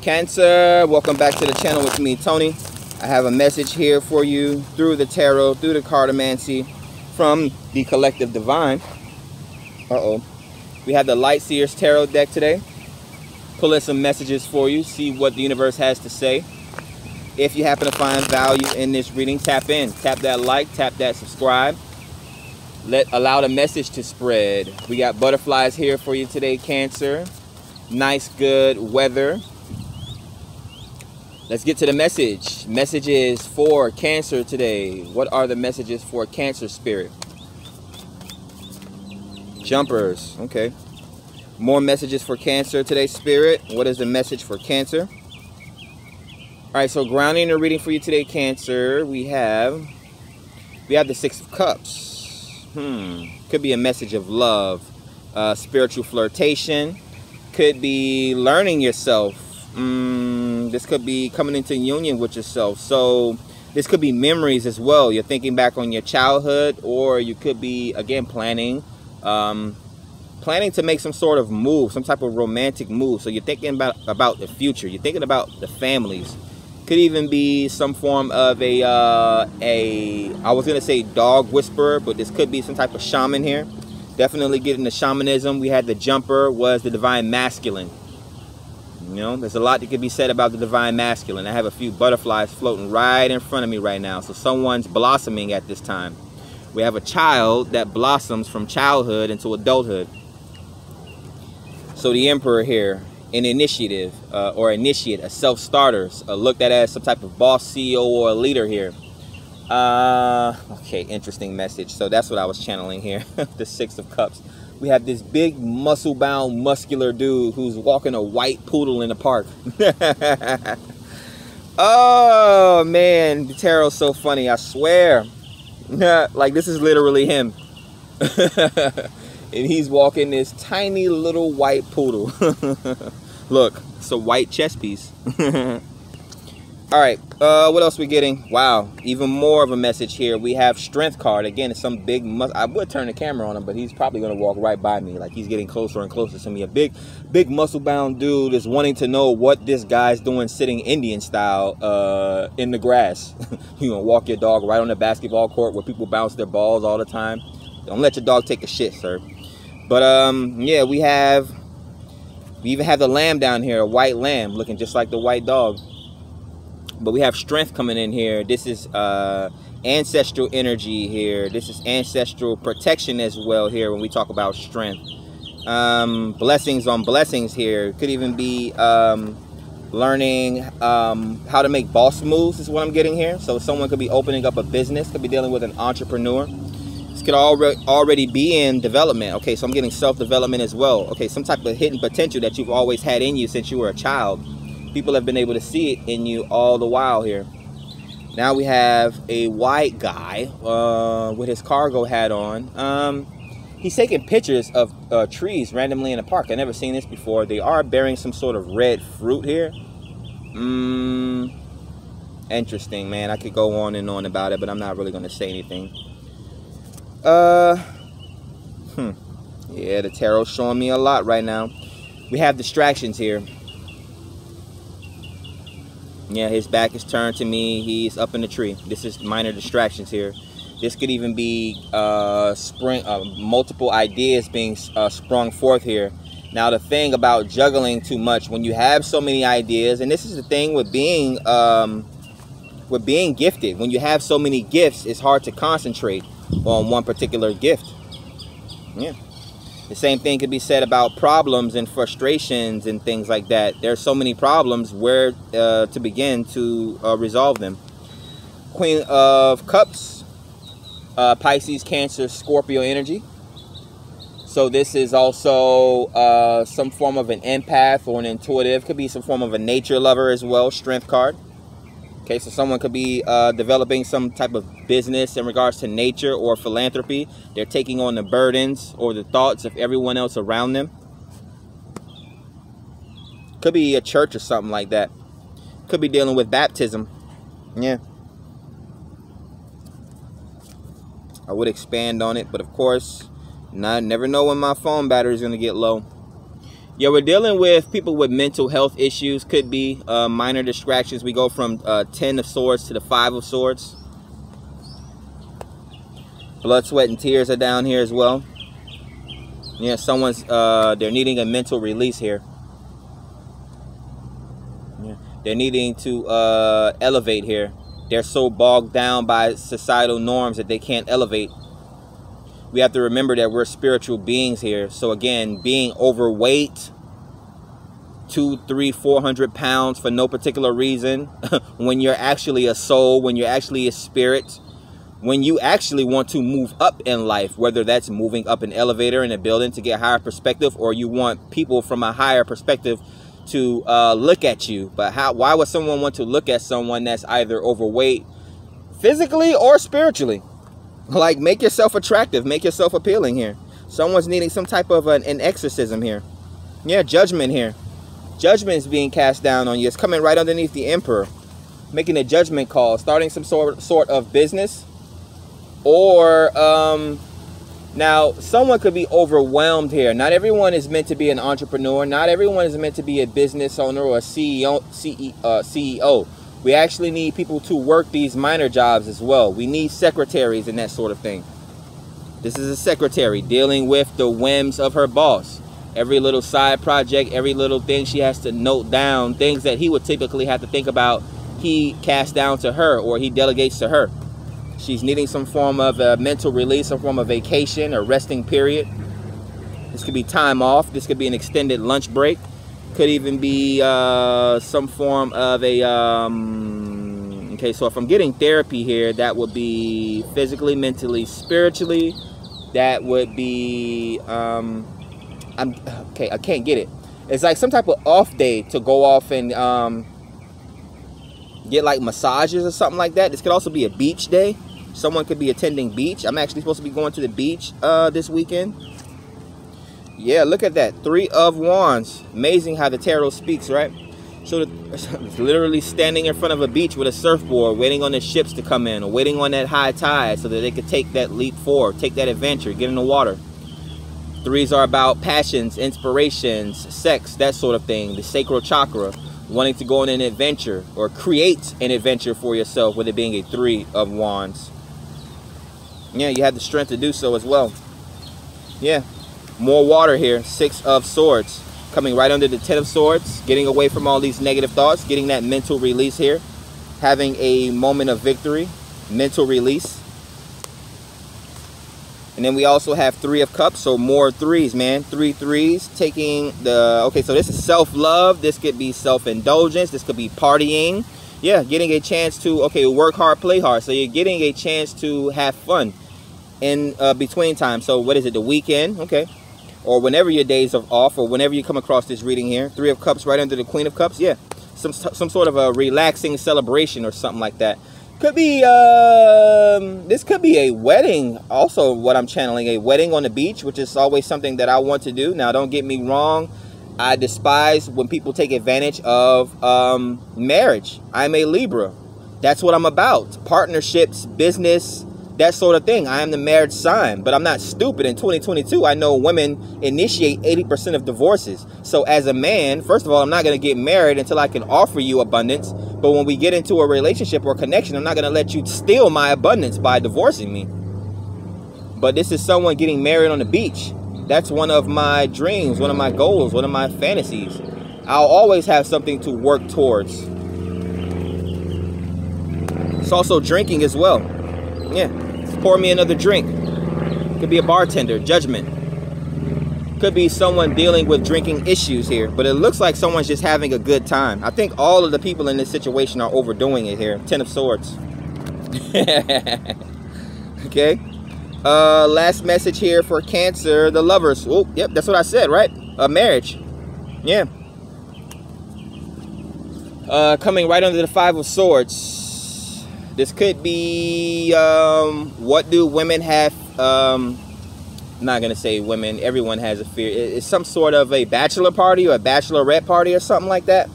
Cancer, welcome back to the channel with me, Tony. I have a message here for you through the tarot, through the cartomancy, from the Collective Divine. Uh-oh. We have the Light Seers Tarot deck today. Pulling some messages for you, see what the universe has to say. If you happen to find value in this reading, tap in. Tap that like, tap that subscribe. Let Allow the message to spread. We got butterflies here for you today, Cancer. Nice, good weather Let's get to the message. Messages for Cancer today. What are the messages for Cancer spirit? Jumpers. Okay. More messages for Cancer today, spirit. What is the message for Cancer? All right, so grounding the reading for you today, Cancer, we have we have the Six of Cups. Hmm. Could be a message of love, uh, spiritual flirtation. Could be learning yourself. This could be coming into union with yourself. So this could be memories as well. You're thinking back on your childhood, or you could be again planning, um, planning to make some sort of move, some type of romantic move. So you're thinking about about the future. You're thinking about the families. Could even be some form of a uh, a I was gonna say dog whisperer, but this could be some type of shaman here. Definitely getting the shamanism. We had the jumper was the divine masculine. You know, there's a lot that could be said about the divine masculine. I have a few butterflies floating right in front of me right now. So someone's blossoming at this time. We have a child that blossoms from childhood into adulthood. So the emperor here, an initiative uh, or initiate, a self-starter, uh, looked at as some type of boss, CEO, or a leader here. Uh, okay, interesting message. So that's what I was channeling here. the Six of Cups. We have this big muscle bound muscular dude who's walking a white poodle in the park. Oh man the tarot's so funny i swear. Like this is literally him. And he's walking this tiny little white poodle. Look it's a white chess piece all right uh what else we getting? Wow even more of a message here. We have strength card. Again it's some big mus i would turn the camera on him but he's probably going to walk right by me. Like he's getting closer and closer to me. A big big muscle bound dude is wanting to know what this guy's doing sitting indian style uh in the grass. You gonna walk your dog right on the basketball court where people bounce their balls all the time? Don't let your dog take a shit sir. But um yeah we have we even have the lamb down here a white lamb looking just like the white dog but we have strength coming in here. This is uh, ancestral energy here. This is ancestral protection as well here when we talk about strength. Um, blessings on blessings here. Could even be um, learning um, how to make boss moves is what I'm getting here. So someone could be opening up a business could be dealing with an entrepreneur. This could already already be in development. Okay so I'm getting self-development as well. Okay some type of hidden potential that you've always had in you since you were a child people have been able to see it in you all the while here. Now we have a white guy uh, with his cargo hat on. Um, he's taking pictures of uh, trees randomly in the park. I've never seen this before. They are bearing some sort of red fruit here. Mmm, interesting, man. I could go on and on about it, but I'm not really going to say anything. Uh, hmm. Yeah, the tarot's showing me a lot right now. We have distractions here. Yeah, his back is turned to me. He's up in the tree. This is minor distractions here. This could even be uh, spring, uh, multiple ideas being uh, sprung forth here. Now, the thing about juggling too much, when you have so many ideas, and this is the thing with being um, with being gifted. When you have so many gifts, it's hard to concentrate on one particular gift. Yeah. The same thing could be said about problems and frustrations and things like that. There's so many problems where uh, to begin to uh, resolve them. Queen of Cups, uh, Pisces, Cancer, Scorpio energy. So this is also uh, some form of an empath or an intuitive. Could be some form of a nature lover as well. Strength card. Okay, so someone could be uh, developing some type of business in regards to nature or philanthropy. They're taking on the burdens or the thoughts of everyone else around them. Could be a church or something like that. Could be dealing with baptism. Yeah. I would expand on it, but of course, not never know when my phone battery is going to get low. Yeah, we're dealing with people with mental health issues. Could be uh, minor distractions. We go from uh, 10 of swords to the 5 of swords. Blood, sweat, and tears are down here as well. Yeah, someone's, uh, they're needing a mental release here. Yeah. They're needing to uh, elevate here. They're so bogged down by societal norms that they can't elevate. We have to remember that we're spiritual beings here. So again, being overweight, two, three, four hundred pounds for no particular reason, when you're actually a soul, when you're actually a spirit, when you actually want to move up in life, whether that's moving up an elevator in a building to get higher perspective, or you want people from a higher perspective to uh, look at you. But how? Why would someone want to look at someone that's either overweight, physically or spiritually? Like, make yourself attractive, make yourself appealing here. Someone's needing some type of an, an exorcism here. Yeah, judgment here. Judgment is being cast down on you. It's coming right underneath the emperor, making a judgment call, starting some sort sort of business or um, now someone could be overwhelmed here. Not everyone is meant to be an entrepreneur. Not everyone is meant to be a business owner or a CEO. CEO, uh, CEO. We actually need people to work these minor jobs as well. We need secretaries and that sort of thing. This is a secretary dealing with the whims of her boss. Every little side project, every little thing she has to note down, things that he would typically have to think about, he casts down to her or he delegates to her. She's needing some form of a mental release, some form of vacation or resting period. This could be time off. This could be an extended lunch break. Could even be uh, some form of a, um, okay, so if I'm getting therapy here, that would be physically, mentally, spiritually. That would be, um, I'm, okay, I can't get it. It's like some type of off day to go off and um, get like massages or something like that. This could also be a beach day. Someone could be attending beach. I'm actually supposed to be going to the beach uh, this weekend. Yeah, look at that. Three of Wands. Amazing how the tarot speaks, right? So it's literally standing in front of a beach with a surfboard, waiting on the ships to come in, or waiting on that high tide so that they could take that leap forward, take that adventure, get in the water. Threes are about passions, inspirations, sex, that sort of thing. The sacral chakra, wanting to go on an adventure or create an adventure for yourself, with it being a three of wands yeah, you have the strength to do so as well. Yeah, more water here. Six of swords. Coming right under the ten of swords. Getting away from all these negative thoughts. Getting that mental release here. Having a moment of victory. Mental release. And then we also have three of cups. So more threes, man. Three threes. Taking the... Okay, so this is self-love. This could be self-indulgence. This could be partying yeah, getting a chance to, okay, work hard, play hard. So you're getting a chance to have fun in uh, between time. So what is it, the weekend? Okay. Or whenever your days are off or whenever you come across this reading here. Three of Cups right under the Queen of Cups. Yeah, some, some sort of a relaxing celebration or something like that. Could be, um, this could be a wedding. Also what I'm channeling, a wedding on the beach, which is always something that I want to do. Now, don't get me wrong. I despise when people take advantage of um, marriage. I'm a Libra. That's what I'm about. Partnerships, business, that sort of thing. I am the marriage sign, but I'm not stupid. In 2022, I know women initiate 80% of divorces. So as a man, first of all, I'm not going to get married until I can offer you abundance. But when we get into a relationship or connection, I'm not going to let you steal my abundance by divorcing me. But this is someone getting married on the beach that's one of my dreams, one of my goals, one of my fantasies. I'll always have something to work towards. It's also drinking as well. Yeah, pour me another drink. Could be a bartender, judgment. Could be someone dealing with drinking issues here, but it looks like someone's just having a good time. I think all of the people in this situation are overdoing it here. Ten of Swords. okay. Uh, last message here for Cancer, the lovers. Oh, yep, that's what I said, right? A marriage. Yeah. Uh, coming right under the Five of Swords. This could be, um, what do women have, um, I'm not to say women, everyone has a fear. It's some sort of a bachelor party or a bachelorette party or something like that.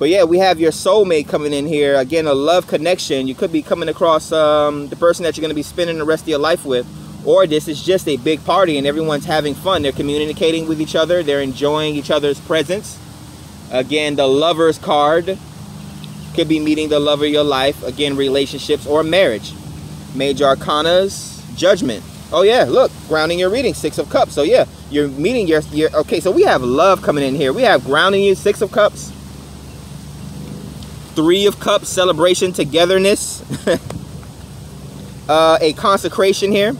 But yeah, we have your soulmate coming in here. Again, a love connection. You could be coming across um, the person that you're to be spending the rest of your life with. or this is just a big party and everyone's having fun. They're communicating with each other, they're enjoying each other's presence. Again, the lover's card could be meeting the love of your life. Again, relationships or marriage. Major Arcanas, judgment. Oh yeah, look, grounding your reading, six of cups. So yeah, you're meeting your, your okay, so we have love coming in here. We have grounding you, six of cups. Three of cups, celebration, togetherness. uh, a consecration here.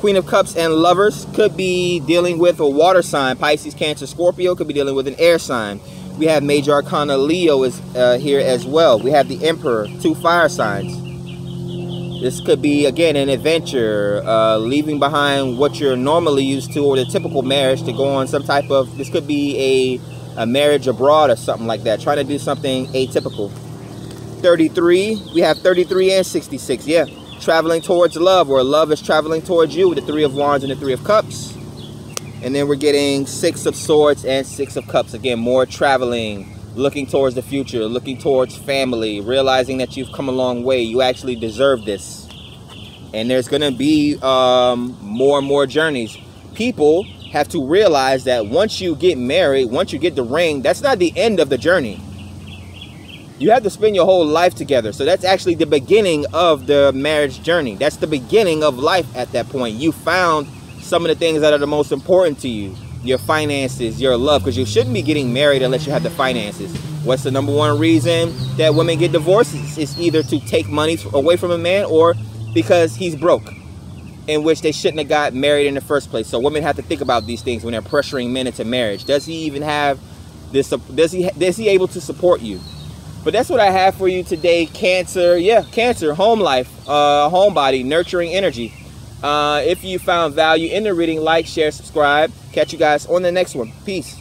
Queen of Cups and Lovers could be dealing with a water sign. Pisces, Cancer, Scorpio could be dealing with an air sign. We have Major Arcana Leo is uh, here as well. We have the Emperor, two fire signs. This could be, again, an adventure, uh, leaving behind what you're normally used to or the typical marriage to go on some type of, this could be a, a marriage abroad or something like that. Trying to do something atypical. 33, we have 33 and 66, yeah traveling towards love or love is traveling towards you with the three of wands and the three of cups and then we're getting six of swords and six of cups again more traveling looking towards the future looking towards family realizing that you've come a long way you actually deserve this and there's gonna be um, more and more journeys people have to realize that once you get married once you get the ring that's not the end of the journey you have to spend your whole life together. So that's actually the beginning of the marriage journey. That's the beginning of life at that point. You found some of the things that are the most important to you your finances, your love, because you shouldn't be getting married unless you have the finances. What's the number one reason that women get divorces? It's either to take money away from a man or because he's broke, in which they shouldn't have got married in the first place. So women have to think about these things when they're pressuring men into marriage. Does he even have this? Does he? Is he able to support you? But that's what I have for you today. Cancer, yeah, Cancer, home life, uh, homebody, nurturing energy. Uh, if you found value in the reading, like, share, subscribe. Catch you guys on the next one. Peace.